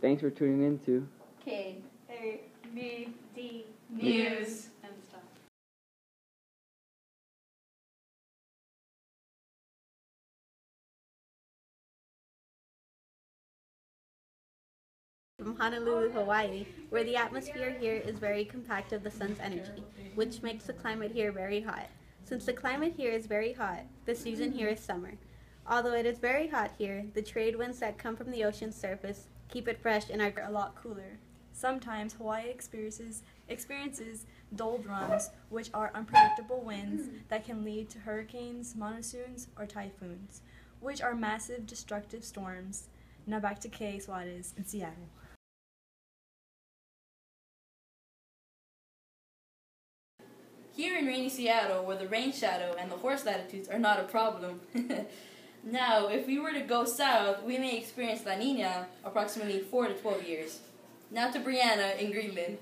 Thanks for tuning in to K A B D News. and stuff. from Honolulu, Hawaii, where the atmosphere here is very compact of the sun's energy, which makes the climate here very hot. Since the climate here is very hot, the season here is summer. Although it is very hot here, the trade winds that come from the ocean's surface keep it fresh and are a lot cooler. Sometimes Hawaii experiences experiences doldrums, which are unpredictable winds hmm. that can lead to hurricanes, monsoons, or typhoons, which are massive destructive storms. Now back to Kay Suarez in Seattle. Here in rainy Seattle, where the rain shadow and the horse latitudes are not a problem. now, if we were to go south, we may experience La Nina approximately 4 to 12 years. Now to Brianna in Greenland.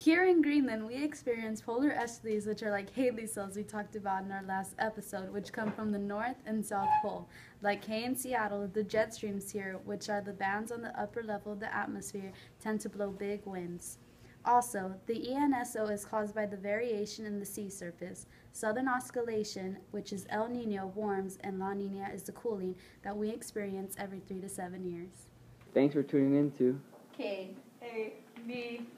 Here in Greenland, we experience polar easterlies, which are like Hadley cells we talked about in our last episode, which come from the North and South Pole. Like Hay in Seattle, the jet streams here, which are the bands on the upper level of the atmosphere, tend to blow big winds. Also, the ENSO is caused by the variation in the sea surface. Southern oscillation, which is El Nino, warms, and La Nina is the cooling that we experience every three to seven years. Thanks for tuning in to K A B D News.